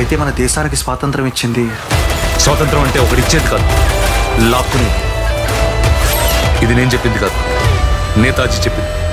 అయితే మన దేశానికి స్వాతంత్రం ఇచ్చింది. స్వాతంత్రం అంటే ఒకటి ఇచ్చేది కాదు. లాక్కునేది. ఇది నేను చెప్పింది కాదు. నేతాజీ చెప్పింది.